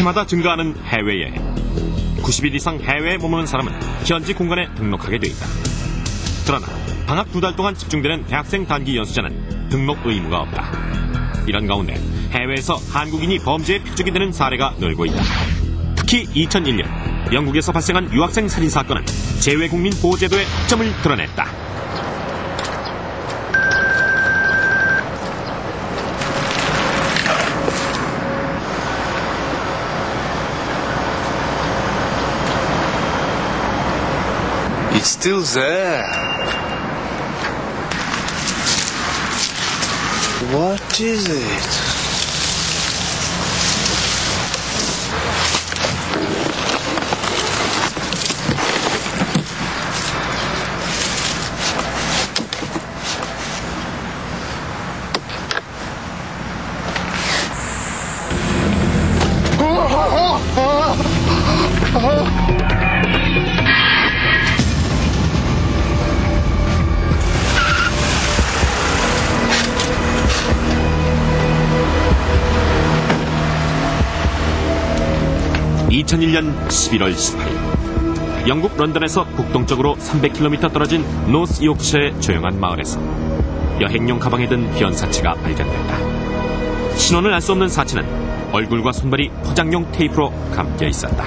해마다 증가하는 해외여행. 90일 이상 해외에 머무는 사람은 현지 공간에 등록하게 돼 있다. 그러나 방학 두 달 동안 집중되는 대학생 단기 연수자는 등록 의무가 없다. 이런 가운데 해외에서 한국인이 범죄의 표적이 되는 사례가 늘고 있다. 특히 2001년 영국에서 발생한 유학생 살인 사건은 재외국민 보호제도의 특점을 드러냈다. It's still there. What is it? (2001년 11월 18일) 영국 런던에서 북동쪽으로 300km 떨어진 노스 요크셔의 조용한 마을에서 여행용 가방에 든 변사체가 발견됐다. 신원을 알 수 없는 사체는 얼굴과 손발이 포장용 테이프로 감겨 있었다.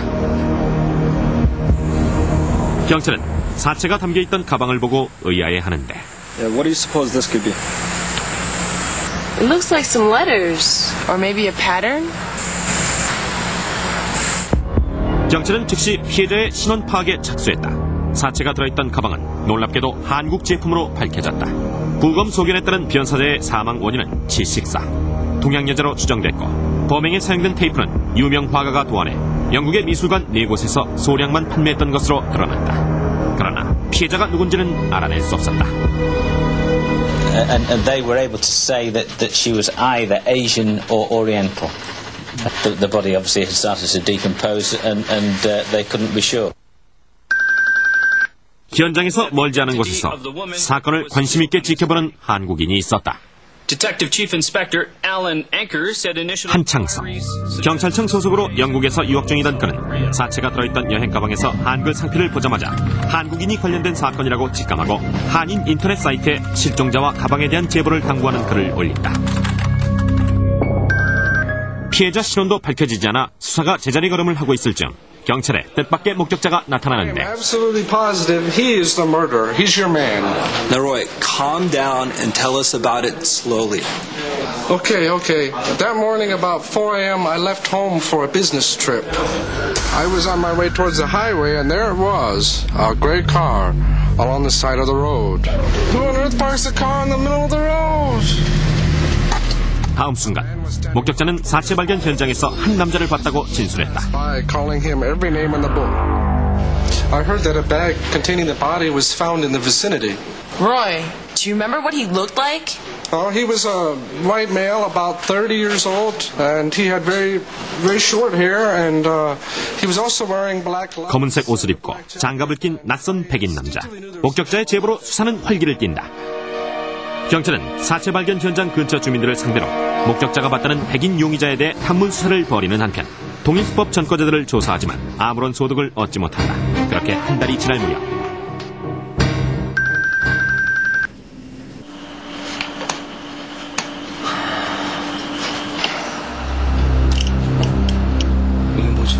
경찰은 사체가 담겨 있던 가방을 보고 의아해 하는데 Yeah, what do you suppose this could be? It looks like some letters. Or maybe a pattern? 경찰은 즉시 피해자의 신원 파악에 착수했다. 사체가 들어있던 가방은 놀랍게도 한국 제품으로 밝혀졌다. 부검 소견에 따른 변사자의 사망 원인은 질식사, 동양여자로 추정됐고 범행에 사용된 테이프는 유명 화가가 도안해 영국의 미술관 네 곳에서 소량만 판매했던 것으로 드러났다. 그러나 피해자가 누군지는 알아낼 수 없었다. and, and they were able to say that, that she was either Asian or Oriental. The, the body obviously had started to decompose, and, and uh, they couldn't be sure. 현장에서 멀지 않은 곳에서 사건을 관심 있게 지켜보는 한국인이 있었다. Detective Chief Inspector Alan Anker said initial 한창성. 경찰청 소속으로 영국에서 유학 중이던 그는 사체가 들어있던 여행 가방에서 한글 상표를 보자마자 한국인이 관련된 사건이라고 직감하고 한인 인터넷 사이트에 실종자와 가방에 대한 제보를 당부하는 글을 올린다. 피해자 신원도 밝혀지지 않아 수사가 제자리 걸음을 하고 있을 즈음 경찰에 뜻밖의 목격자가 나타나는데 Absolutely positive he is the murderer. He's your man. Leroy, calm down and tell us about it slowly. Okay, okay. That morning about 4 a.m., I left home for a business trip. I was on my way towards the highway, and there it was a gray car along the side of the road. Who on earth parks a car in the middle of the road? 다음 순간 목격자는 사체 발견 현장에서 한 남자를 봤다고 진술했다. I heard that a bag containing the body was found in the vicinity. Roy, do you remember what he looked like? Oh, he was a white male, about 30 years old, and he had very, very short hair, and uh, he was also wearing black. 검은색 옷을 입고 장갑을 낀 낯선 백인 남자. 목격자의 제보로 수사는 활기를 띈다. 경찰은 사체 발견 현장 근처 주민들을 상대로 목격자가 봤다는 백인 용의자에 대해 탐문 수사를 벌이는 한편 동일수법 전과자들을 조사하지만 아무런 소득을 얻지 못한다. 그렇게 한 달이 지날 무렵 이게 뭐지?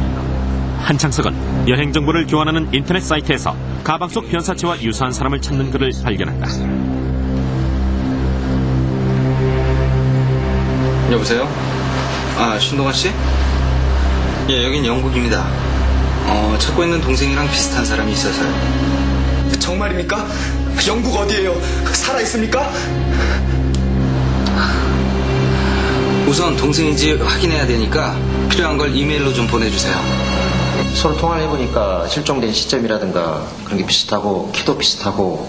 한창석은 여행 정보를 교환하는 인터넷 사이트에서 가방 속 변사체와 유사한 사람을 찾는 글을 발견한다. 여보세요? 아, 신동환 씨? 예, 여긴 영국입니다. 어, 찾고 있는 동생이랑 비슷한 사람이 있어서요. 정말입니까? 영국 어디예요? 살아있습니까? 우선 동생인지 확인해야 되니까 필요한 걸 이메일로 좀 보내주세요. 서로 통화를 해보니까 실종된 시점이라든가 그런 게 비슷하고 키도 비슷하고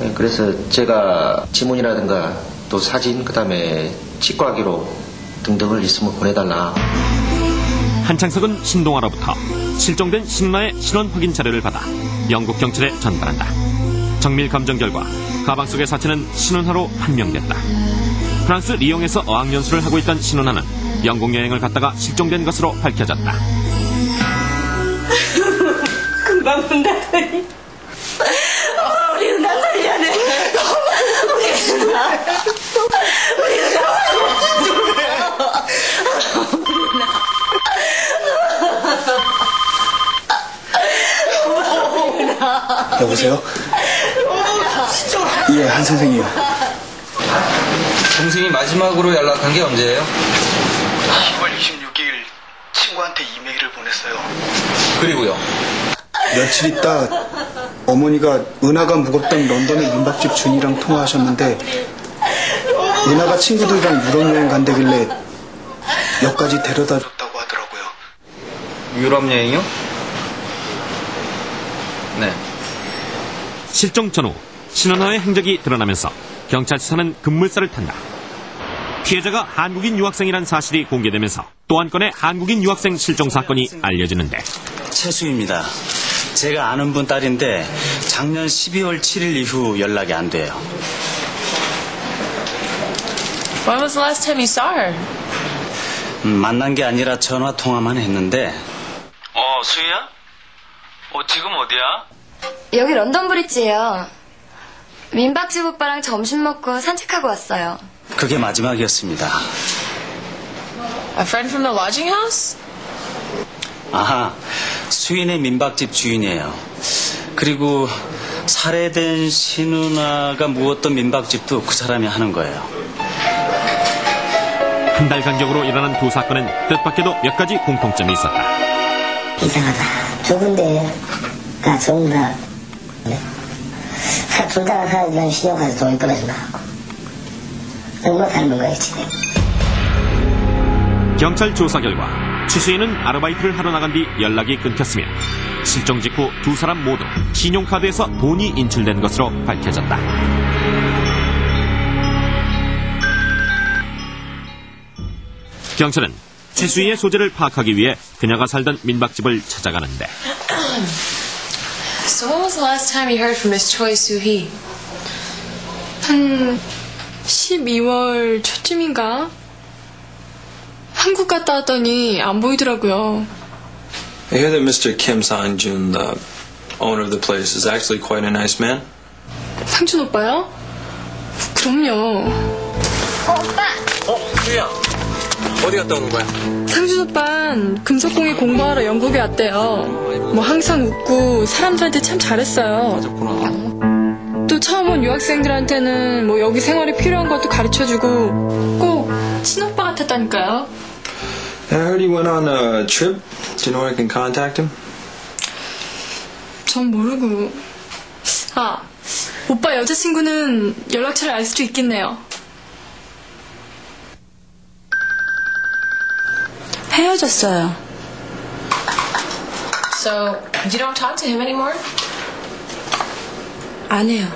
네, 그래서 제가 지문이라든가 또 사진 그다음에 치과기로 등등을 있으면 보내달라 한창석은 신동아로부터 실종된 신라의 신원 확인 자료를 받아 영국 경찰에 전달한다. 정밀 감정 결과 가방 속의 사체는 신원하로 판명됐다. 프랑스 리옹에서 어학연수를 하고 있던 신원하는 영국 여행을 갔다가 실종된 것으로 밝혀졌다. 금방 본다더니 우리 누나 살려내 우리 누나 우리 누나 여보세요? 예, 한 선생이요. 동생이 마지막으로 연락한 게 언제예요? 10월 26일 친구한테 이메일을 보냈어요. 그리고요. 며칠 있다 어머니가 은하가 묵었던 런던의 민박집 준이랑 통화하셨는데 은하가 친구들이랑 유럽 여행 간다길래 역까지 데려다 줬다고 하더라고요. 유럽 여행이요? 네. 실종 전후 신원화의 행적이 드러나면서 경찰 수사는 급물살을 탄다. 피해자가 한국인 유학생이란 사실이 공개되면서 또 한 건의 한국인 유학생 실종 사건이 알려지는데 최수입니다. 제가 아는 분 딸인데 작년 12월 7일 이후 연락이 안 돼요. When was the last time you saw her? 음, 만난 게 아니라 전화 통화만 했는데 어, 수희야? 어, 지금 어디야? 여기 런던 브릿지예요. 민박집 오빠랑 점심 먹고 산책하고 왔어요. 그게 마지막이었습니다. A friend from the lodging house? 아하, 수인의 민박집 주인이에요. 그리고 살해된 신우나가 묵었던 민박집도 그 사람이 하는 거예요. 한 달 간격으로 일어난 두 사건은 뜻밖에도 몇 가지 공통점이 있었다. 이상하다. 두 군데가 전부 다, 네? 둘다 사람들은 신용카드 돈이 떨어진다. 너무 닮은 거였지. 경찰 조사 결과 추수인은 아르바이트를 하러 나간 뒤 연락이 끊겼으며 실종 직후 두 사람 모두 신용카드에서 돈이 인출된 것으로 밝혀졌다. 경찰은 최수희의 소재를 파악하기 위해 그녀가 살던 민박집을 찾아가는데 So when was the last time you heard from Miss Choi Soo-hee? 한 12월 초쯤인가? 한국 갔다 왔더니 안 보이더라고요. I hear that Mr. Kim Sang-jun, the owner of the place, is actually quite a nice man. 상준 오빠요? 그럼요. 어, 수희야. 어디 갔다 오는 거야? 상준 오빠는 금속공예 공부하러 영국에 왔대요. 뭐 항상 웃고 사람들한테 참 잘했어요. 또 처음 온 유학생들한테는 뭐 여기 생활이 필요한 것도 가르쳐주고 꼭 친오빠 같았다니까요. I heard he went on a trip. Do you know where I can contact him? 전 모르고. 아, 오빠 여자친구는 연락처를 알 수도 있겠네요. 헤어졌어요. So you don't talk to him anymore? 안 해요.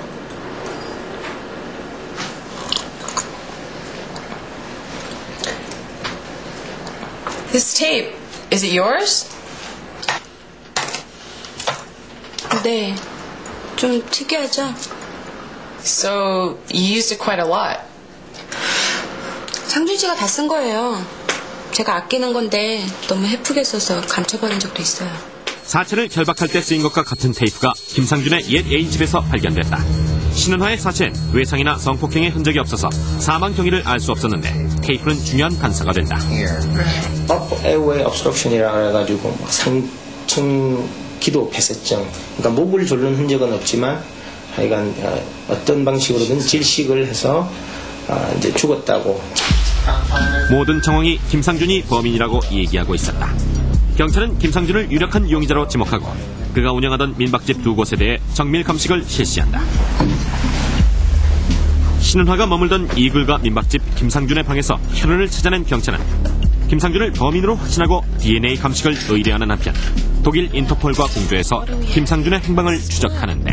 This tape, is it yours? 네. 좀 특이하죠? So you used it quite a lot. 상준 씨가 다 쓴 거예요. 제가 아끼는 건데 너무 해프게 써서 감춰버린 적도 있어요. 사체를 결박할 때 쓰인 것과 같은 테이프가 김상준의 옛 애인 집에서 발견됐다. 신은화의 사체엔 외상이나 성폭행의 흔적이 없어서 사망 경위를 알 수 없었는데 테이프는 중요한 단서가 된다. airway obstruction이라 그래가지고 뭐 상층 기도 폐쇄증 그러니까 목을 조르는 흔적은 없지만 하여간 어, 어떤 방식으로든 질식을 해서 아, 이제 죽었다고 모든 정황이 김상준이 범인이라고 얘기하고 있었다. 경찰은 김상준을 유력한 용의자로 지목하고 그가 운영하던 민박집 두 곳에 대해 정밀 감식을 실시한다. 신은화가 머물던 이글과 민박집 김상준의 방에서 혈흔을 찾아낸 경찰은 김상준을 범인으로 확신하고 DNA 감식을 의뢰하는 한편 독일 인터폴과 공조해서 김상준의 행방을 추적하는데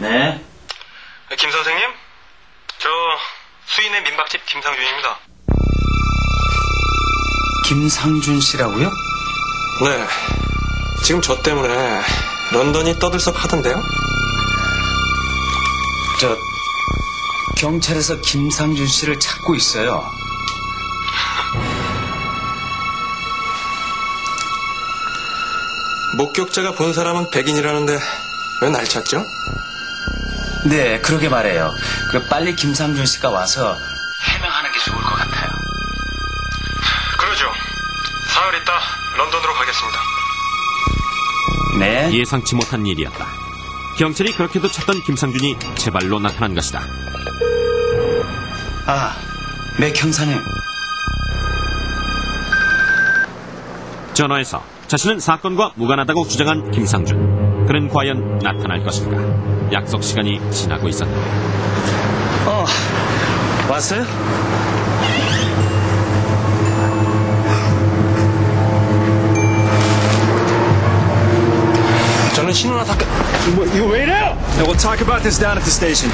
네. 김 선생님? 저 수인의 민박집 김상준입니다. 김상준 씨라고요? 네. 지금 저 때문에 런던이 떠들썩 하던데요? 저 경찰에서 김상준 씨를 찾고 있어요. 목격자가 본 사람은 백인이라는데 왜 날 찾죠? 네, 그러게 말해요. 그 빨리 김상준 씨가 와서 해명하 네. 예상치 못한 일이었다. 경찰이 그렇게도 찾던 김상준이 제 발로 나타난 것이다. 아, 맥 형사님. 전화에서 자신은 사건과 무관하다고 주장한 김상준. 그는 과연 나타날 것인가? 약속 시간이 지나고 있었다. 어, 왔어요? 신호나 다 뭐, 이거 왜 이래요? We'll talk about this down at the station.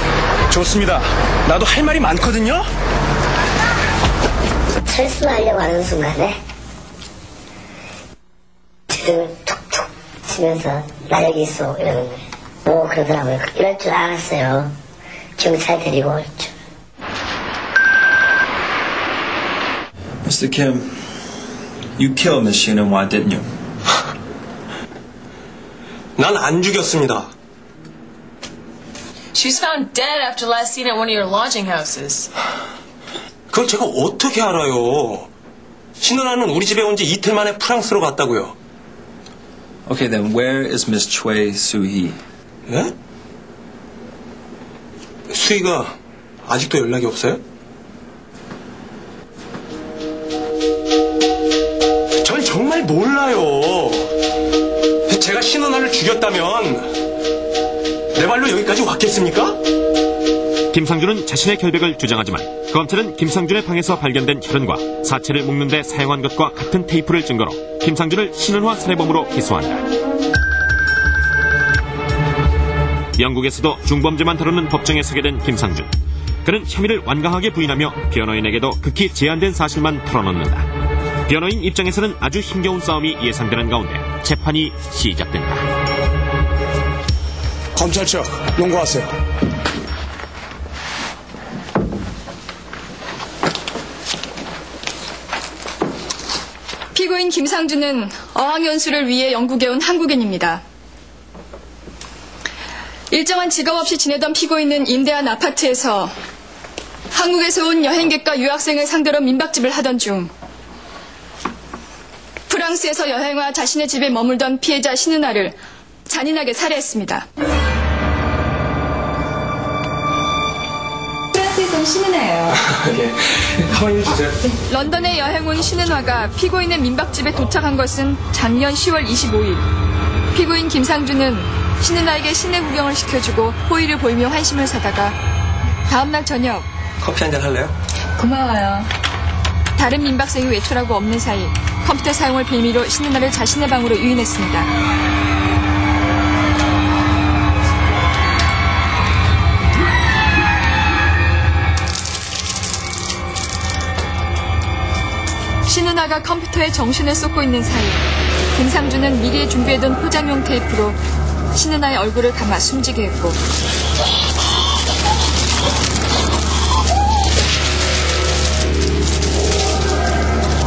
좋습니다. 나도 할 말이 많거든요? 철수하려고 하는 순간에 지등을 툭툭 치면서 나 여기 있어 이러는 거예요. 뭐 그러더라고요. 이럴 줄 알았어요. 경찰 데리고 올 줄. Mr. Kim, you killed Miss Shannon, why didn't you? 난 안 죽였습니다. She was found dead after last seen at one of your lodging houses. 그걸 제가 어떻게 알아요? 신은아는 우리 집에 온 지 이틀 만에 프랑스로 갔다고요. Okay, then where is Miss Choi Soo-hee? 예? 수희가 아직도 연락이 없어요? 전 정말 몰라요. 신은아를 죽였다면 내 발로 여기까지 왔겠습니까? 김상준은 자신의 결백을 주장하지만 검찰은 김상준의 방에서 발견된 혈흔과 사체를 묶는데 사용한 것과 같은 테이프를 증거로 김상준을 신은화 살해범으로 기소한다. 영국에서도 중범죄만 다루는 법정에 서게 된 김상준. 그는 혐의를 완강하게 부인하며 변호인에게도 극히 제한된 사실만 털어놓는다. 변호인 입장에서는 아주 힘겨운 싸움이 예상되는 가운데 재판이 시작된다. 검찰 측, 용고 왔어요. 피고인 김상준은 어학연수를 위해 영국에 온 한국인입니다. 일정한 직업 없이 지내던 피고인은 임대한 아파트에서 한국에서 온 여행객과 유학생을 상대로 민박집을 하던 중 프랑스에서 여행와 자신의 집에 머물던 피해자 신은아를 잔인하게 살해했습니다. 프랑스에서 온 신은아예요. 예. 가만히 해주세요. 런던에 여행 온 신은화가 피고인의 민박집에 도착한 것은 작년 10월 25일. 피고인 김상준은 신은화에게 시내 구경을 시켜주고 호의를 보이며 환심을 사다가 다음날 저녁 커피 한 잔 할래요? 고마워요. 다른 민박생이 외출하고 없는 사이 컴퓨터 사용을 빌미로 신은화를 자신의 방으로 유인했습니다. 신은아가 컴퓨터에 정신을 쏟고 있는 사이 김상준은 미리 준비해둔 포장용 테이프로 신은아의 얼굴을 감아 숨지게 했고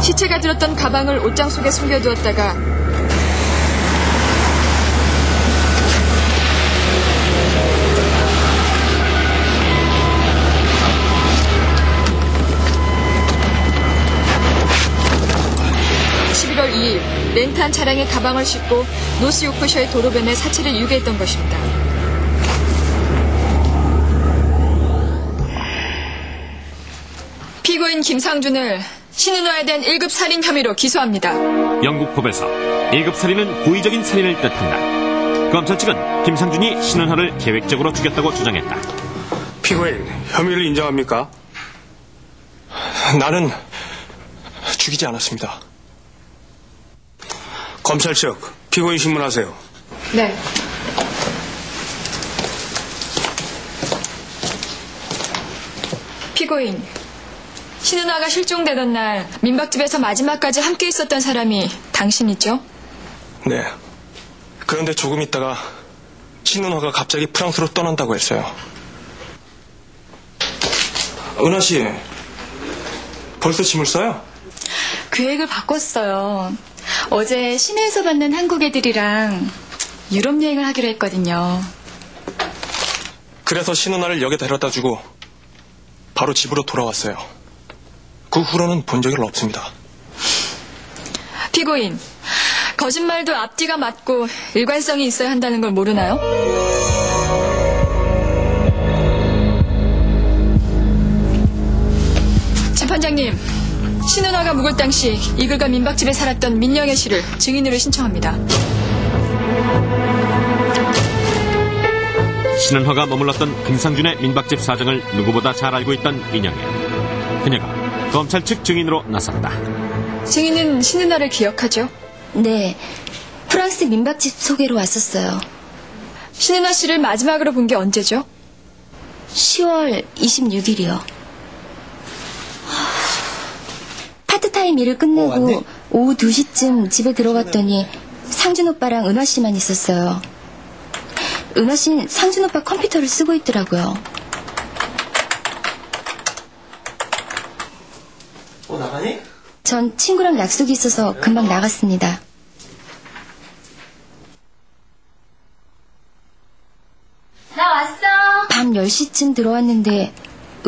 시체가 들었던 가방을 옷장 속에 숨겨두었다가 (11월 2일) 렌트한 차량에 가방을 싣고 노스 요크셔의 도로변에 사체를 유기했던 것입니다. 피고인 김상준을 신은화에 대한 1급 살인 혐의로 기소합니다. 영국 법에서 1급 살인은 고의적인 살인을 뜻한다. 검찰 측은 김상준이 신은화를 계획적으로 죽였다고 주장했다. 피고인, 혐의를 인정합니까? 나는 죽이지 않았습니다. 검찰 측, 피고인 신문하세요. 네. 피고인. 신은아가 실종되던 날 민박집에서 마지막까지 함께 있었던 사람이 당신이죠? 네. 그런데 조금 있다가 신은화가 갑자기 프랑스로 떠난다고 했어요. 은하 씨, 벌써 짐을 싸요? 계획을 바꿨어요. 어제 시내에서 만난 한국 애들이랑 유럽 여행을 하기로 했거든요. 그래서 신은아를 역에 데려다 주고 바로 집으로 돌아왔어요. 그 후로는 본 적이 없습니다. 피고인, 거짓말도 앞뒤가 맞고 일관성이 있어야 한다는 걸 모르나요? 재판장님, 신은아가 묵을 당시 이글과 민박집에 살았던 민영애 씨를 증인으로 신청합니다. 신은화가 머물렀던 김상준의 민박집 사정을 누구보다 잘 알고 있던 민영애. 그녀가 검찰 측 증인으로 나섰다. 증인은 신은아를 기억하죠? 네. 프랑스 민박집 소개로 왔었어요. 신은아 씨를 마지막으로 본 게 언제죠? 10월 26일이요. 파트타임 일을 끝내고 오후 2시쯤 집에 들어갔더니 상준 오빠랑 은화 씨만 있었어요. 은화 씨는 상준 오빠 컴퓨터를 쓰고 있더라고요. 어, 나가니? 전 친구랑 약속이 있어서 금방 나갔습니다. 나 왔어. 밤 10시쯤 들어왔는데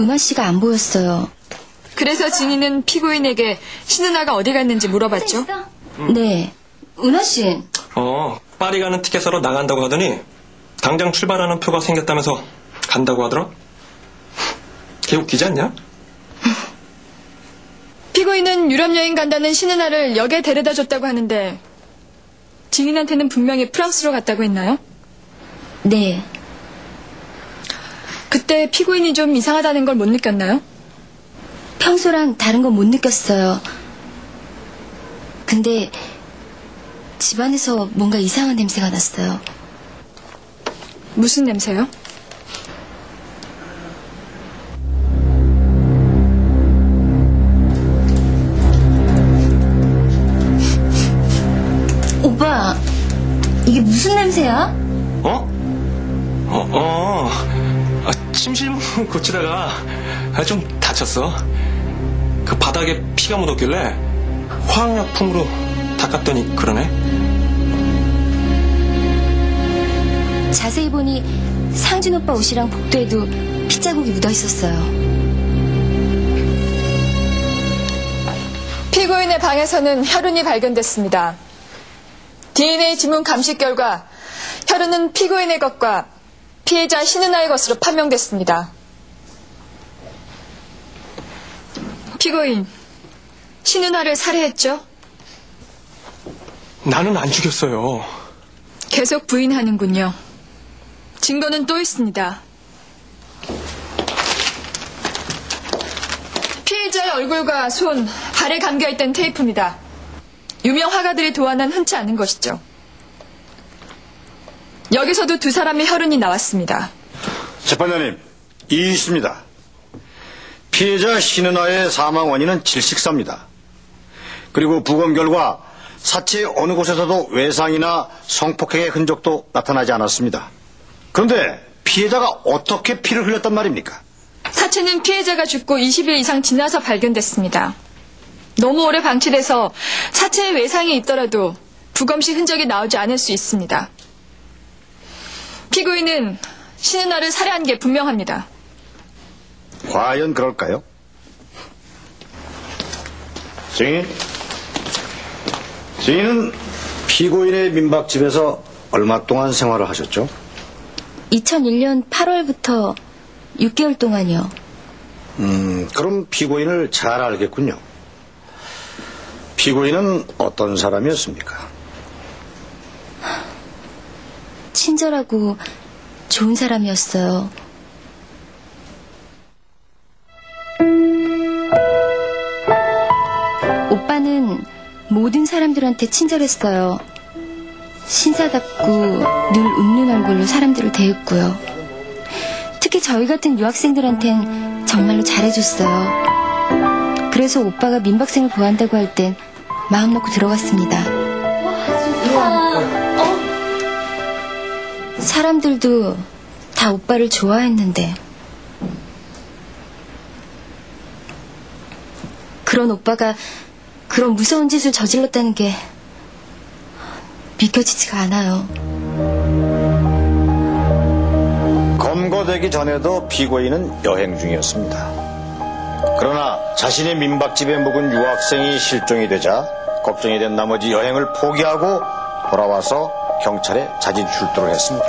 은화 씨가 안 보였어요. 그래서 증인은 피고인에게 신은아가 어디 갔는지 물어봤죠? 네. 은하 씨. 어, 파리 가는 티켓으로 나간다고 하더니 당장 출발하는 표가 생겼다면서 간다고 하더라? 개 웃기지 않냐? 유럽 여행 간다는 신은아를 역에 데려다 줬다고 하는데 증인한테는 분명히 프랑스로 갔다고 했나요? 네. 그때 피고인이 좀 이상하다는 걸 못 느꼈나요? 평소랑 다른 건 못 느꼈어요. 근데 집안에서 뭔가 이상한 냄새가 났어요. 무슨 냄새요? 이게 무슨 냄새야? 어? 어, 어. 아, 침실 고치다가 아, 좀 다쳤어. 그 바닥에 피가 묻었길래 화학약품으로 닦았더니 그러네. 자세히 보니 상준 오빠 옷이랑 복도에도 핏자국이 묻어 있었어요. 피고인의 방에서는 혈흔이 발견됐습니다. DNA 지문 감식 결과 혈흔은 피고인의 것과 피해자 신은아의 것으로 판명됐습니다. 피고인, 신은아를 살해했죠? 나는 안 죽였어요. 계속 부인하는군요. 증거는 또 있습니다. 피해자의 얼굴과 손, 발에 감겨있던 테이프입니다. 유명 화가들이 도안한 흔치 않은 것이죠. 여기서도 두 사람의 혈흔이 나왔습니다. 재판장님, 이의 있습니다. 피해자 신은아의 사망 원인은 질식사입니다. 그리고 부검 결과 사체 어느 곳에서도 외상이나 성폭행의 흔적도 나타나지 않았습니다. 그런데 피해자가 어떻게 피를 흘렸단 말입니까? 사체는 피해자가 죽고 20일 이상 지나서 발견됐습니다. 너무 오래 방치돼서 사체에 외상이 있더라도 부검 시 흔적이 나오지 않을 수 있습니다. 피고인은 신은아를 살해한 게 분명합니다. 과연 그럴까요? 증인? 증인은 피고인의 민박집에서 얼마 동안 생활을 하셨죠? 2001년 8월부터 6개월 동안이요. 음, 그럼 피고인을 잘 알겠군요. 피고인은 어떤 사람이었습니까? 친절하고 좋은 사람이었어요. 오빠는 모든 사람들한테 친절했어요. 신사답고 늘 웃는 얼굴로 사람들을 대했고요. 특히 저희 같은 유학생들한텐 정말로 잘해줬어요. 그래서 오빠가 민박생을 구한다고 할 땐 마음 놓고 들어갔습니다. 사람들도 다 오빠를 좋아했는데 그런 오빠가 그런 무서운 짓을 저질렀다는 게 믿겨지지가 않아요. 검거되기 전에도 피고인은 여행 중이었습니다. 그러나 자신의 민박집에 묵은 유학생이 실종이 되자 걱정이 된 나머지 여행을 포기하고 돌아와서 경찰에 자진 출두를 했습니다.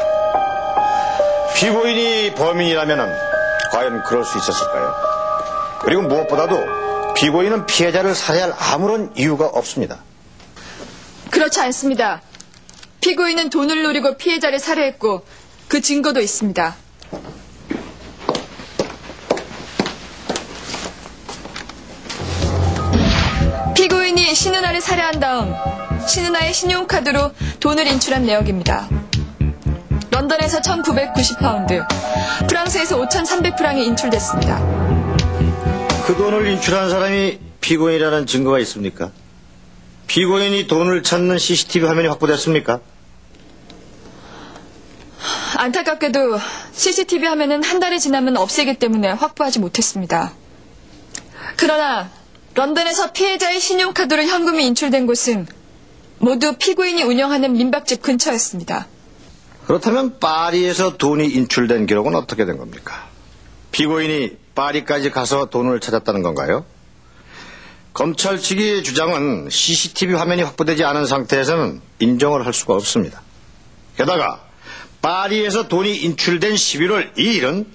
피고인이 범인이라면 과연 그럴 수 있었을까요? 그리고 무엇보다도 피고인은 피해자를 살해할 아무런 이유가 없습니다. 그렇지 않습니다. 피고인은 돈을 노리고 피해자를 살해했고 그 증거도 있습니다. 신은아를 살해한 다음 신은아의 신용카드로 돈을 인출한 내역입니다. 런던에서 1990파운드, 프랑스에서 5300프랑이 인출됐습니다. 그 돈을 인출한 사람이 피고인이라는 증거가 있습니까? 피고인이 돈을 찾는 CCTV 화면이 확보됐습니까? 안타깝게도 CCTV 화면은 한 달이 지나면 없애기 때문에 확보하지 못했습니다. 그러나 런던에서 피해자의 신용카드로 현금이 인출된 곳은 모두 피고인이 운영하는 민박집 근처였습니다. 그렇다면 파리에서 돈이 인출된 기록은 어떻게 된 겁니까? 피고인이 파리까지 가서 돈을 찾았다는 건가요? 검찰 측의 주장은 CCTV 화면이 확보되지 않은 상태에서는 인정을 할 수가 없습니다. 게다가 파리에서 돈이 인출된 11월 2일은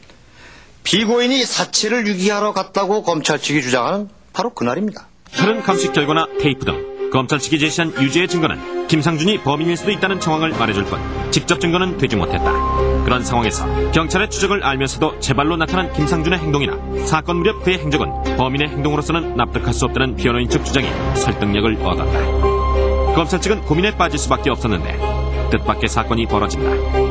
피고인이 사체를 유기하러 갔다고 검찰 측이 주장하는 바로 그날입니다. 다른 감식 결과나 테이프 등 검찰 측이 제시한 유죄의 증거는 김상준이 범인일 수도 있다는 정황을 말해줄 뿐 직접 증거는 되지 못했다. 그런 상황에서 경찰의 추적을 알면서도 제발로 나타난 김상준의 행동이나 사건 무렵 그의 행적은 범인의 행동으로서는 납득할 수 없다는 변호인 측 주장이 설득력을 얻었다. 검찰 측은 고민에 빠질 수밖에 없었는데 뜻밖의 사건이 벌어진다.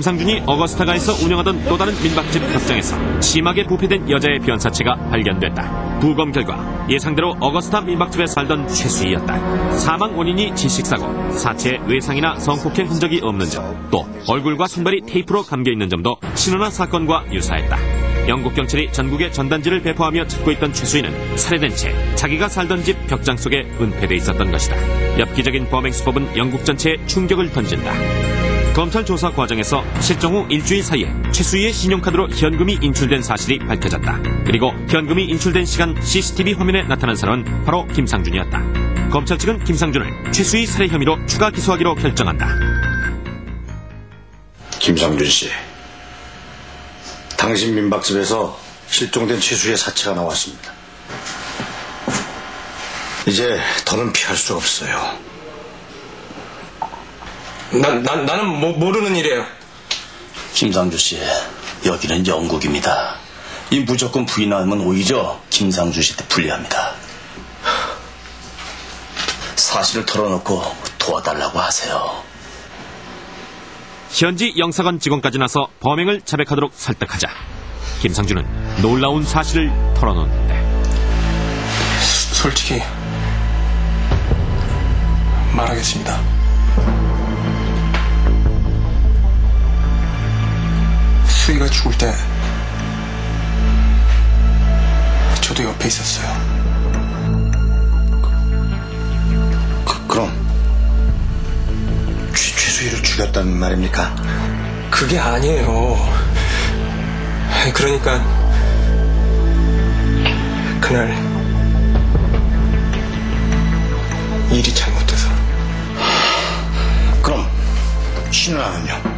김상준이 어거스타가에서 운영하던 또 다른 민박집 협정에서 심하게 부패된 여자의 변사체가 발견됐다. 부검 결과 예상대로 어거스타 민박집에 살던 최수희였다. 사망 원인이 질식사고 사체에 외상이나 성폭행 흔적이 없는 점, 또 얼굴과 손발이 테이프로 감겨 있는 점도 신원화 사건과 유사했다. 영국 경찰이 전국에 전단지를 배포하며 찾고 있던 최수희는 살해된 채 자기가 살던 집 벽장 속에 은폐돼 있었던 것이다. 엽기적인 범행 수법은 영국 전체에 충격을 던진다. 검찰 조사 과정에서 실종 후 일주일 사이에 최수희의 신용카드로 현금이 인출된 사실이 밝혀졌다. 그리고 현금이 인출된 시간 CCTV 화면에 나타난 사람은 바로 김상준이었다. 검찰 측은 김상준을 최수희 살해 혐의로 추가 기소하기로 결정한다. 김상준 씨. 당신 민박집에서 실종된 최수의 사체가 나왔습니다. 이제 더는 피할 수 없어요. 난, 난, 나는 모, 모르는 일이에요. 김상주 씨, 여기는 영국입니다. 이 무조건 부인하면 오히려 김상주 씨한테 불리합니다. 사실을 털어놓고 도와달라고 하세요. 현지 영사관 직원까지 나서 범행을 자백하도록 설득하자 김상준은 놀라운 사실을 털어놓는데 솔직히 말하겠습니다. 수희가 죽을 때 저도 옆에 있었어요. 그, 그럼 최, 최수희를 죽였다는 말입니까? 그게 아니에요. 그러니까 그날 일이 잘못돼서 그럼 신은아는요?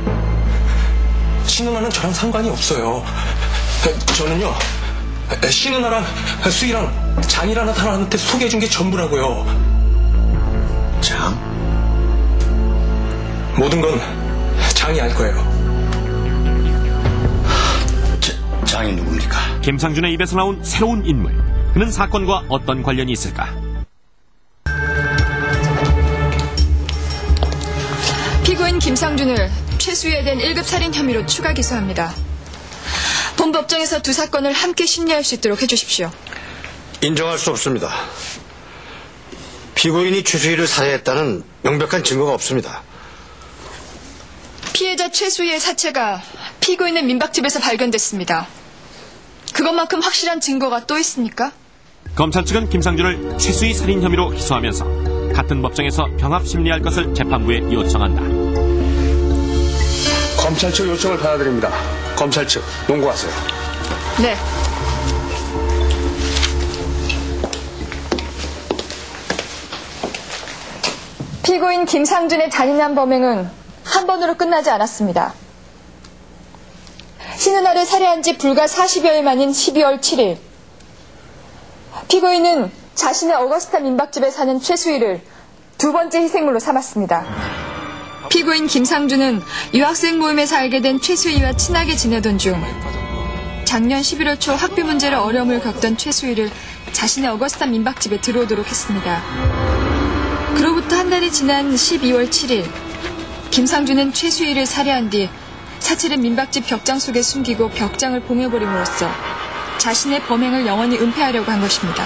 신은아는 저랑 상관이 없어요. 저는요 신은아랑 수희랑 장이라는 사람한테 소개해준 게 전부라고요. 장? 모든 건 장이 알 거예요. 대상이 누굽니까? 김상준의 입에서 나온 새로운 인물. 그는 사건과 어떤 관련이 있을까? 피고인 김상준을 최수위에 된 1급 살인 혐의로 추가 기소합니다. 본 법정에서 두 사건을 함께 심리할 수 있도록 해주십시오. 인정할 수 없습니다. 피고인이 최수희를 살해했다는 명백한 증거가 없습니다. 피해자 최수희의 사체가 피고인의 민박집에서 발견됐습니다. 그것만큼 확실한 증거가 또 있습니까? 검찰 측은 김상준을 최수희 살인 혐의로 기소하면서 같은 법정에서 병합 심리할 것을 재판부에 요청한다. 검찰 측 요청을 받아들입니다. 검찰 측 농구하세요. 네. 피고인 김상준의 잔인한 범행은 한 번으로 끝나지 않았습니다. 신은아를 살해한 지 불과 40여일 만인 12월 7일. 피고인은 자신의 어거스타 민박집에 사는 최수희를 두 번째 희생물로 삼았습니다. 피고인 김상준은 유학생 모임에서 알게 된 최수희와 친하게 지내던 중 작년 11월 초 학비 문제로 어려움을 겪던 최수희를 자신의 어거스타 민박집에 들어오도록 했습니다. 그로부터 한 달이 지난 12월 7일 김상준은 최수희를 살해한 뒤 사체를 민박집 벽장 속에 숨기고 벽장을 봉해버림으로써 자신의 범행을 영원히 은폐하려고 한 것입니다.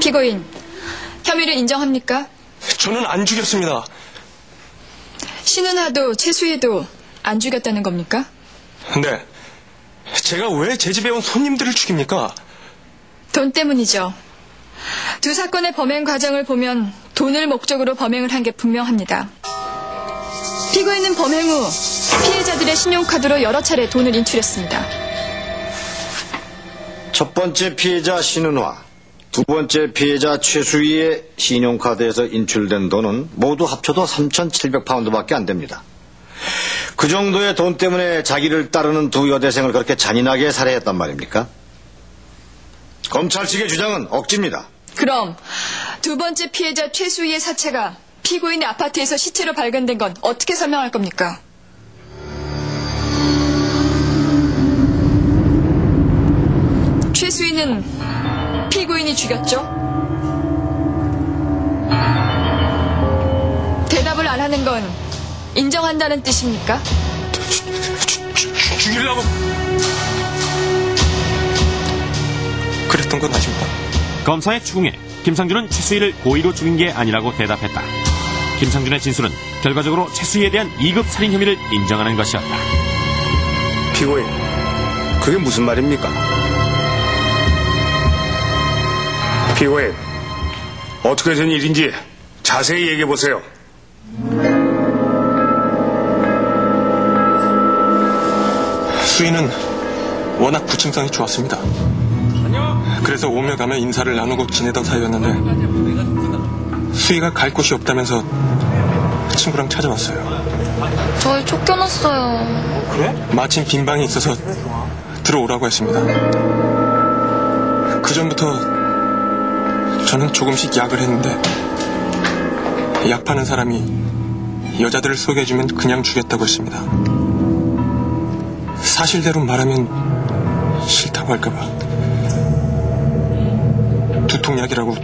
피고인, 혐의를 인정합니까? 저는 안 죽였습니다. 신은하도 최수희도 안 죽였다는 겁니까? 근데 제가 왜 제 집에 온 손님들을 죽입니까? 돈 때문이죠. 두 사건의 범행 과정을 보면 돈을 목적으로 범행을 한 게 분명합니다. 피고인은 범행 후 피해자들의 신용카드로 여러 차례 돈을 인출했습니다. 첫 번째 피해자 신은화, 두 번째 피해자 최수희의 신용카드에서 인출된 돈은 모두 합쳐도 3,700파운드밖에 안 됩니다. 그 정도의 돈 때문에 자기를 따르는 두 여대생을 그렇게 잔인하게 살해했단 말입니까? 검찰 측의 주장은 억지입니다. 그럼 두 번째 피해자 최수희의 사체가 피고인의 아파트에서 시체로 발견된 건 어떻게 설명할 겁니까? 최수희는 피고인이 죽였죠? 대답을 안 하는 건 인정한다는 뜻입니까? 죽이려고 그랬던 건 아닙니다. 검사의 추궁에 김상준은 최수희를 고의로 죽인 게 아니라고 대답했다. 김상준의 진술은 결과적으로 최수희에 대한 2급 살인 혐의를 인정하는 것이었다. 피고인, 그게 무슨 말입니까? 피고인, 어떻게 된 일인지 자세히 얘기해 보세요. 수희는 워낙 부침성이 좋았습니다. 그래서 오며 가며 인사를 나누고 지내던 사이였는데 수희가 갈 곳이 없다면서 친구랑 찾아왔어요. 저희 쫓겨났어요. 그래? 마침 빈 방이 있어서 들어오라고 했습니다. 그 전부터 저는 조금씩 약을 했는데 약 파는 사람이 여자들을 소개해주면 그냥 주겠다고 했습니다. 사실대로 말하면 싫다고 할까봐 두통약이라고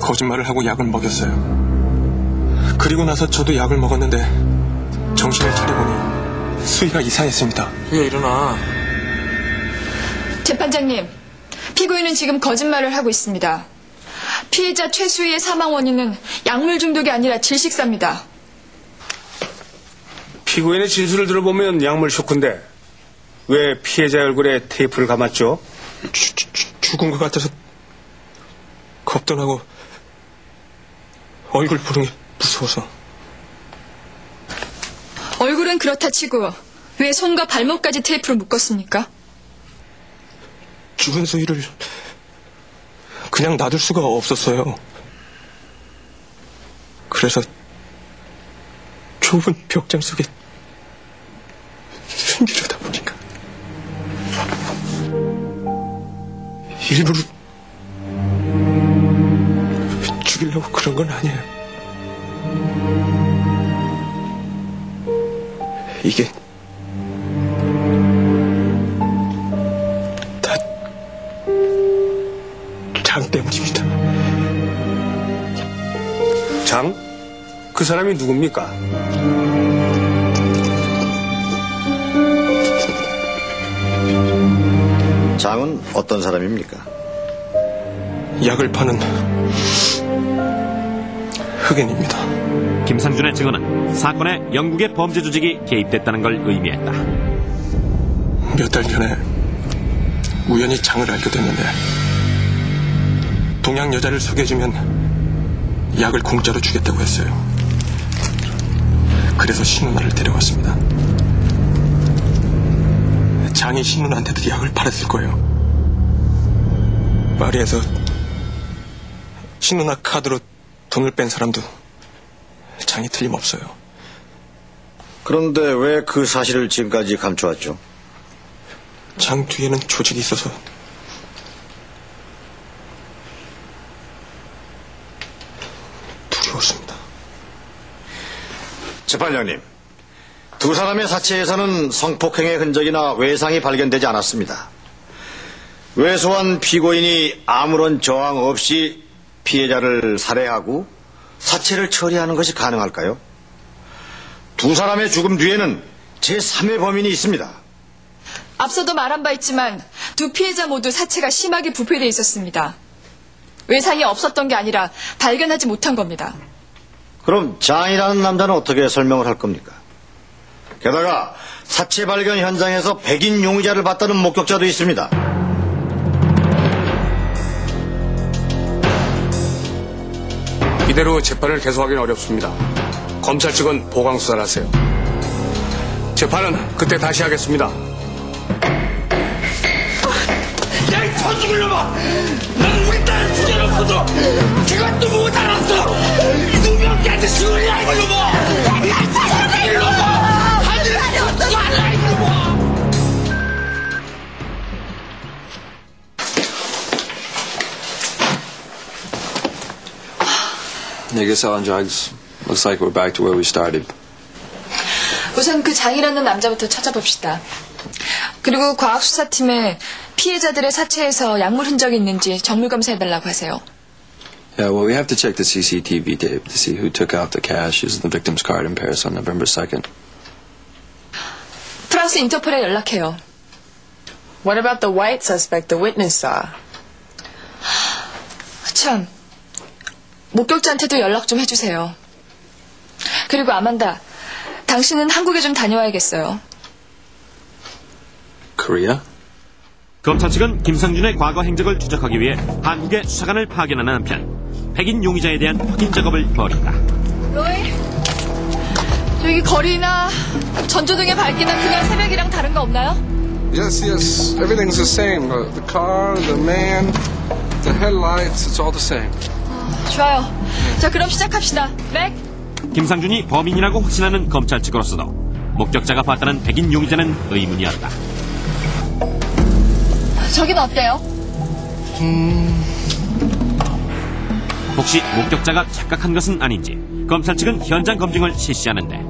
거짓말을 하고 약을 먹였어요. 그리고 나서 저도 약을 먹었는데 정신을 차려보니 수위가 이상했습니다. 야 일어나. 재판장님, 피고인은 지금 거짓말을 하고 있습니다. 피해자 최수희의 사망 원인은 약물 중독이 아니라 질식사입니다. 피고인의 진술을 들어보면 약물 쇼크인데 왜 피해자 얼굴에 테이프를 감았죠? 죽은 것 같아서 겁도 나고 얼굴 보는 게 무서워서 얼굴은 그렇다 치고 왜 손과 발목까지 테이프로 묶었습니까? 죽은 수희를 그냥 놔둘 수가 없었어요. 그래서 좁은 벽장 속에 숨기려다 보니까 일부러 죽이려고 그런 건 아니에요. 이게 장 때문입니다. 장? 그 사람이 누굽니까? 장은 어떤 사람입니까? 약을 파는 흑인입니다. 김상준의 증언은 사건에 영국의 범죄 조직이 개입됐다는 걸 의미했다. 몇 달 전에 우연히 장을 알게 됐는데 동양 여자를 소개해주면 약을 공짜로 주겠다고 했어요. 그래서 신누나를 데려왔습니다. 장이 신누나한테도 약을 팔았을 거예요. 파리에서 신누나 카드로 돈을 뺀 사람도 장이 틀림없어요. 그런데 왜 그 사실을 지금까지 감춰왔죠? 장 뒤에는 조직이 있어서 두려웠습니다. 재판장님, 두 사람의 사체에서는 성폭행의 흔적이나 외상이 발견되지 않았습니다. 외소한 피고인이 아무런 저항 없이 피해자를 살해하고 사체를 처리하는 것이 가능할까요? 두 사람의 죽음 뒤에는 제3의 범인이 있습니다. 앞서도 말한 바 있지만 두 피해자 모두 사체가 심하게 부패돼 있었습니다. 외상이 없었던 게 아니라 발견하지 못한 겁니다. 그럼 장이라는 남자는 어떻게 설명을 할 겁니까? 게다가 사체 발견 현장에서 백인 용의자를 봤다는 목격자도 있습니다. 이대로 재판을 계속하기는 어렵습니다. 검찰 측은 보강 수사를 하세요. 재판은 그때 다시 하겠습니다. 야, 이 터죽을 놈아! 넌 우리 딸을 죽여놓고도 그것도 못 알았어! 이 누명한테 시골이야, 이거 놈아! 야, 이 사람아, 이 놈아! 하늘에 어떻게 하냐, 이 놈아! Nigga selling drugs. Looks like we're back to where we started. 우선 그 장이라는 남자부터 찾아봅시다. 그리고 과학수사팀에 피해자들의 사체에서 약물 흔적이 있는지 정밀 검사해달라고 하세요. Yeah, well, we have to check the CCTV tape to see who took out the cash using the victim's card in Paris on November 2nd. 프랑스 인터폴에 연락해요. What about the white suspect the witness saw? 참, 목격자한테도 연락 좀 해주세요. 그리고 아만다, 당신은 한국에 좀 다녀와야겠어요. Korea? 검찰 측은 김상준의 과거 행적을 추적하기 위해 한국의 수사관을 파견하는 한편 백인 용의자에 대한 확인 작업을 벌인다. 로이, 저기 거리나 전조등의 밝기는 그냥 새벽이랑 다른 거 없나요? Yes, yes, everything's the same. Uh, the car, the man, the headlights, it's all the same. 좋아요. 자, 그럼 시작합시다. 맥, 김상준이 범인이라고 확신하는 검찰 측으로서도 목격자가 봤다는 백인 용의자는 의문이었다. 저긴 어때요? 혹시 목격자가 착각한 것은 아닌지 검찰 측은 현장 검증을 실시하는데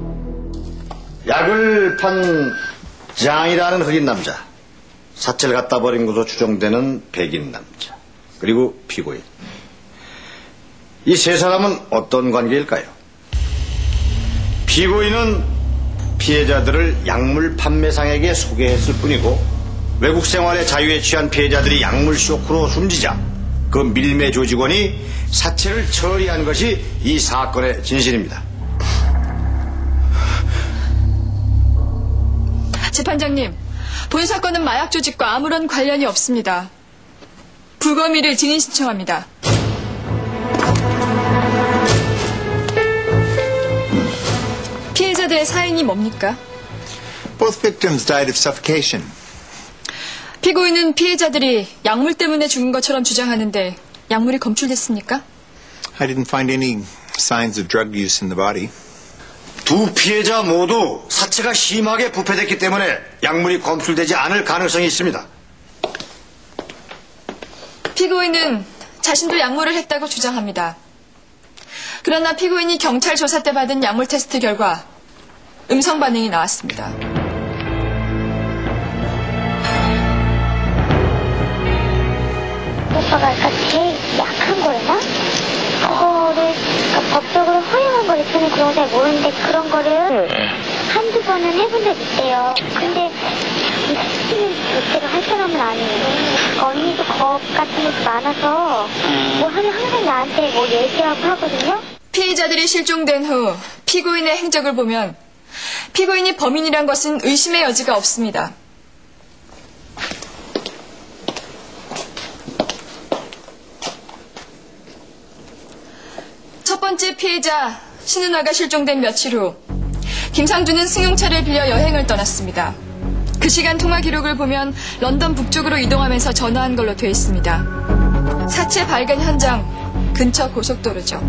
약을 판 장이라는 흑인 남자, 사체를 갖다 버린 것으로 추정되는 백인 남자, 그리고 피고인. 이 세 사람은 어떤 관계일까요? 피고인은 피해자들을 약물 판매상에게 소개했을 뿐이고 외국 생활의 자유에 취한 피해자들이 약물 쇼크로 숨지자 그 밀매 조직원이 사체를 처리한 것이 이 사건의 진실입니다. 재판장님, 본 사건은 마약 조직과 아무런 관련이 없습니다. 불검의를 증인 신청합니다. 피해자들의 사인이 뭡니까? Both victims died of suffocation. 피고인은 피해자들이 약물 때문에 죽은 것처럼 주장하는데 약물이 검출됐습니까? I didn't find any signs of drug use in the body. 두 피해자 모두 사체가 심하게 부패됐기 때문에 약물이 검출되지 않을 가능성이 있습니다. 피고인은 자신도 약물을 했다고 주장합니다. 그러나 피고인이 경찰 조사 때 받은 약물 테스트 결과 음성 반응이 나왔습니다. 오빠가 아까 제일 약한 거였나? 그거를 그러니까 법적으로 그런 거잘 모르는데 그런 거를 한두 번은 해본 적 있대요. 근데 시키는 절대로 할 사람은 아니에요. 언니도 겁 같은 것도 많아서 뭐 하면 항상 나한테 뭐 얘기하고 하거든요. 피해자들이 실종된 후 피고인의 행적을 보면 피고인이 범인이란 것은 의심의 여지가 없습니다. 첫 번째 피해자 신은아가 실종된 며칠 후 김상준은 승용차를 빌려 여행을 떠났습니다. 그 시간 통화 기록을 보면 런던 북쪽으로 이동하면서 전화한 걸로 되어 있습니다. 사체 발견 현장 근처 고속도로죠.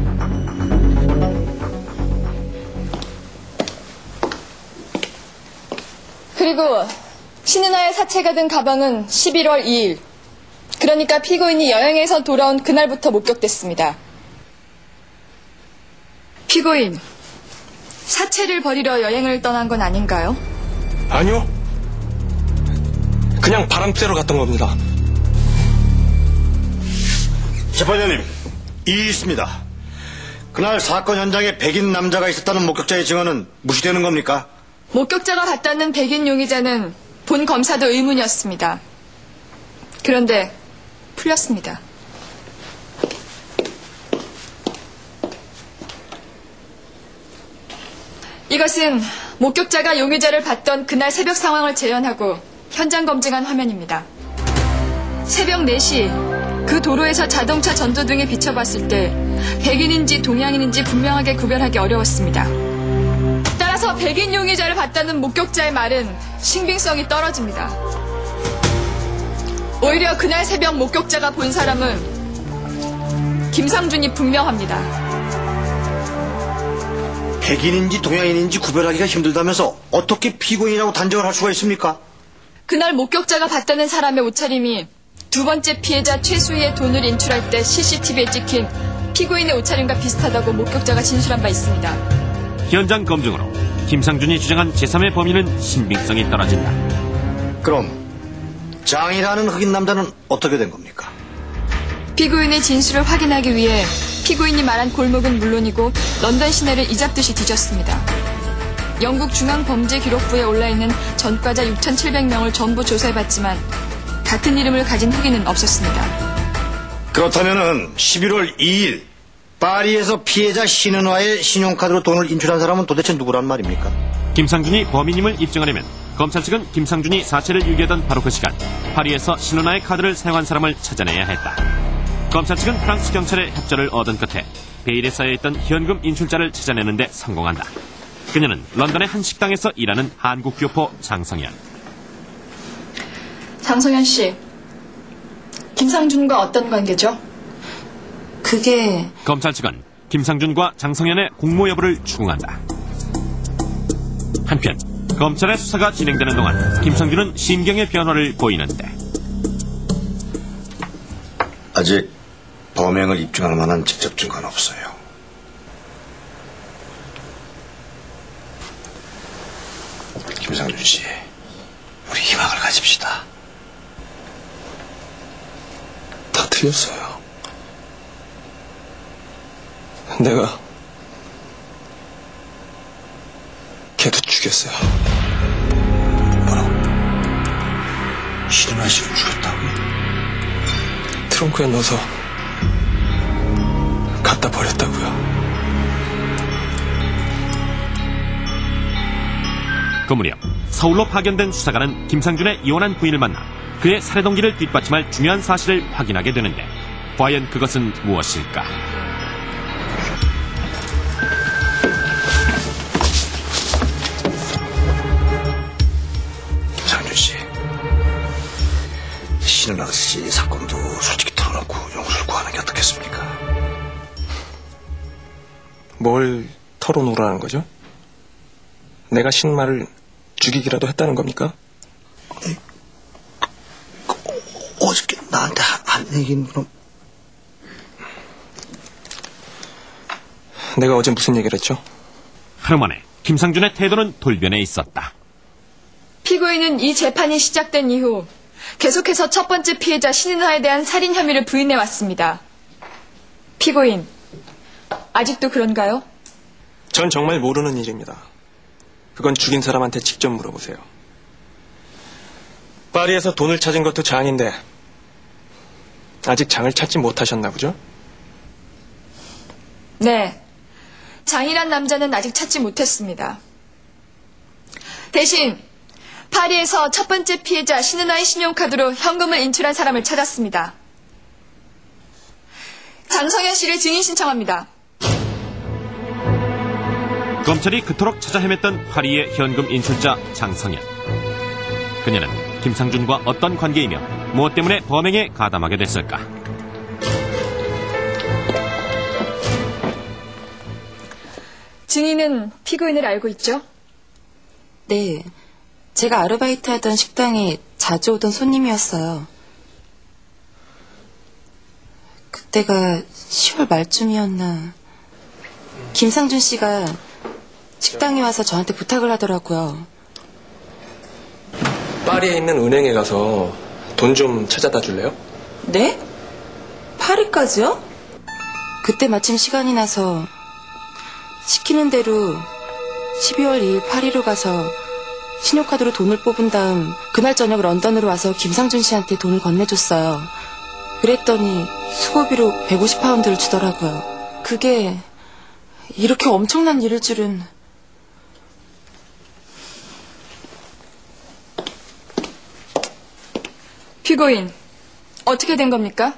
그리고 신은아의 사체가 든 가방은 11월 2일. 그러니까 피고인이 여행에서 돌아온 그날부터 목격됐습니다. 피고인, 사체를 버리러 여행을 떠난 건 아닌가요? 아니요. 그냥 바람 쐬러 갔던 겁니다. 재판장님, 이 있습니다. 그날 사건 현장에 백인 남자가 있었다는 목격자의 증언은 무시되는 겁니까? 목격자가 봤다는 백인 용의자는 본 검사도 의문이었습니다. 그런데 풀렸습니다. 이것은 목격자가 용의자를 봤던 그날 새벽 상황을 재현하고 현장 검증한 화면입니다. 새벽 4시 그 도로에서 자동차 전조등에 비춰봤을 때 백인인지 동양인인지 분명하게 구별하기 어려웠습니다. 따라서 백인 용의자를 봤다는 목격자의 말은 신빙성이 떨어집니다. 오히려 그날 새벽 목격자가 본 사람은 김상준이 분명합니다. 백인인지 동양인인지 구별하기가 힘들다면서 어떻게 피고인이라고 단정을 할 수가 있습니까? 그날 목격자가 봤다는 사람의 옷차림이 두 번째 피해자 최수희의 돈을 인출할 때 CCTV에 찍힌 피고인의 옷차림과 비슷하다고 목격자가 진술한 바 있습니다. 현장 검증으로 김상준이 주장한 제3의 범인은 신빙성이 떨어진다. 그럼 장이라는 흑인 남자는 어떻게 된 겁니까? 피고인의 진술을 확인하기 위해 피고인이 말한 골목은 물론이고 런던 시내를 이잡듯이 뒤졌습니다. 영국 중앙범죄기록부에 올라있는 전과자 6,700명을 전부 조사해봤지만 같은 이름을 가진 흑인은 없었습니다. 그렇다면은 11월 2일 파리에서 피해자 신은화의 신용카드로 돈을 인출한 사람은 도대체 누구란 말입니까? 김상준이 범인임을 입증하려면 검찰 측은 김상준이 사체를 유기하던 바로 그 시간 파리에서 신은아의 카드를 사용한 사람을 찾아내야 했다. 검찰 측은 프랑스 경찰의 협조를 얻은 끝에 베일에 쌓여있던 현금 인출자를 찾아내는데 성공한다. 그녀는 런던의 한 식당에서 일하는 한국 교포 장성현. 장성현 씨, 김상준과 어떤 관계죠? 그게 검찰 측은 김상준과 장성현의 공모 여부를 추궁한다. 한편 검찰의 수사가 진행되는 동안 김상준은 심경의 변화를 보이는데 아직 범행을 입증할 만한 직접 증거는 없어요. 김상준 씨, 우리 희망을 가집시다. 다 틀렸어요. 내가 걔도 죽였어요. 신은아 씨를 죽였다고요? 트렁크에 넣어서 갖다 버렸다고요. 그 무렵 서울로 파견된 수사관은 김상준의 이혼한 부인을 만나 그의 살해 동기를 뒷받침할 중요한 사실을 확인하게 되는데 과연 그것은 무엇일까? 김상준 씨, 신은아 씨 뭘 털어놓으라는 거죠? 내가 신마를 죽이기라도 했다는 겁니까? 어저께 나한테 한 얘기는 그럼 내가 어제 무슨 얘기를 했죠? 하루 만에 김상준의 태도는 돌변해 있었다. 피고인은 이 재판이 시작된 이후 계속해서 첫 번째 피해자 신은하에 대한 살인 혐의를 부인해 왔습니다. 피고인, 아직도 그런가요? 전 정말 모르는 일입니다. 그건 죽인 사람한테 직접 물어보세요. 파리에서 돈을 찾은 것도 장인데 아직 장을 찾지 못하셨나 보죠? 네. 장이란 남자는 아직 찾지 못했습니다. 대신 파리에서 첫 번째 피해자 신은아의 신용카드로 현금을 인출한 사람을 찾았습니다. 장성현 씨를 증인 신청합니다. 검찰이 그토록 찾아 헤맸던 파리의 현금 인출자 장성현. 그녀는 김상준과 어떤 관계이며 무엇 때문에 범행에 가담하게 됐을까? 증인은 피고인을 알고 있죠? 네. 제가 아르바이트 하던 식당에 자주 오던 손님이었어요. 그때가 10월 말쯤이었나. 김상준 씨가 식당에 와서 저한테 부탁을 하더라고요. 파리에 있는 은행에 가서 돈 좀 찾아다 줄래요? 네? 파리까지요? 그때 마침 시간이 나서 시키는 대로 12월 2일 파리로 가서 신용카드로 돈을 뽑은 다음 그날 저녁 런던으로 와서 김상준 씨한테 돈을 건네줬어요. 그랬더니 수고비로 150파운드를 주더라고요. 그게 이렇게 엄청난 일일 줄은 피고인, 어떻게 된 겁니까?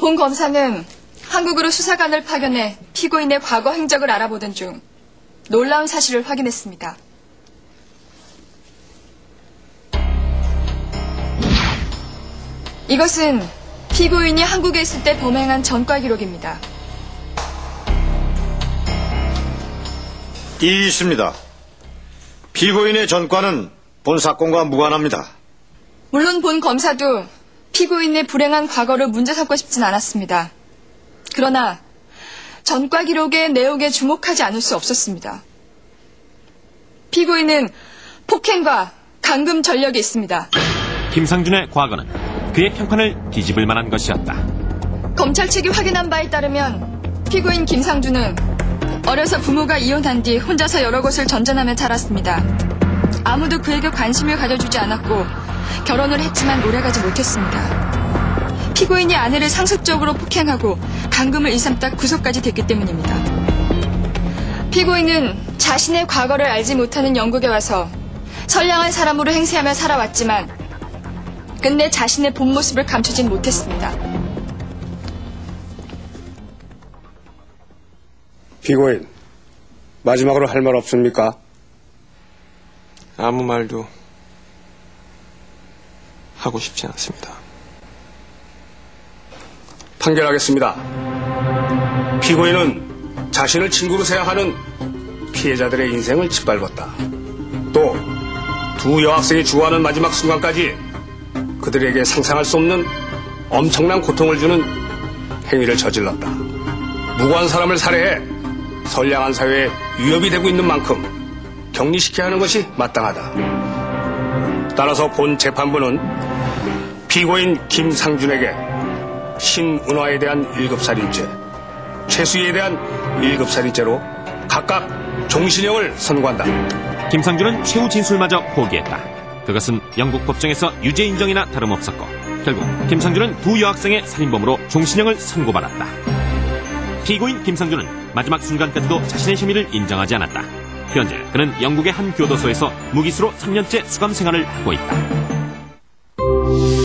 홍 검사는 한국으로 수사관을 파견해 피고인의 과거 행적을 알아보던 중 놀라운 사실을 확인했습니다. 이것은 피고인이 한국에 있을 때 범행한 전과 기록입니다. 이 있습니다. 피고인의 전과는 본 사건과 무관합니다. 물론 본 검사도 피고인의 불행한 과거를 문제 삼고 싶진 않았습니다. 그러나 전과 기록의 내용에 주목하지 않을 수 없었습니다. 피고인은 폭행과 감금 전력이 있습니다. 김상준의 과거는 그의 평판을 뒤집을 만한 것이었다. 검찰 측이 확인한 바에 따르면 피고인 김상준은 어려서 부모가 이혼한 뒤 혼자서 여러 곳을 전전하며 자랐습니다. 아무도 그에게 관심을 가져주지 않았고 결혼을 했지만 오래가지 못했습니다. 피고인이 아내를 상습적으로 폭행하고 감금을 일삼다 구속까지 됐기 때문입니다. 피고인은 자신의 과거를 알지 못하는 영국에 와서 선량한 사람으로 행세하며 살아왔지만 끝내 자신의 본 모습을 감추진 못했습니다. 피고인, 마지막으로 할 말 없습니까? 아무 말도 하고 싶지 않습니다. 판결하겠습니다. 피고인은 자신을 친구로 생각하는 피해자들의 인생을 짓밟았다. 또 두 여학생이 죽어가는 마지막 순간까지 그들에게 상상할 수 없는 엄청난 고통을 주는 행위를 저질렀다. 무고한 사람을 살해해 선량한 사회에 위협이 되고 있는 만큼 격리시켜야 하는 것이 마땅하다. 따라서 본 재판부는 피고인 김상준에게 신은화에 대한 1급 살인죄, 최수희에 대한 1급 살인죄로 각각 종신형을 선고한다. 김상준은 최후 진술마저 포기했다. 그것은 영국 법정에서 유죄 인정이나 다름없었고 결국 김상준은 두 여학생의 살인범으로 종신형을 선고받았다. 피고인 김상준은 마지막 순간까지도 자신의 혐의를 인정하지 않았다. 현재 그는 영국의 한 교도소에서 무기수로 3년째 수감 생활을 하고 있다.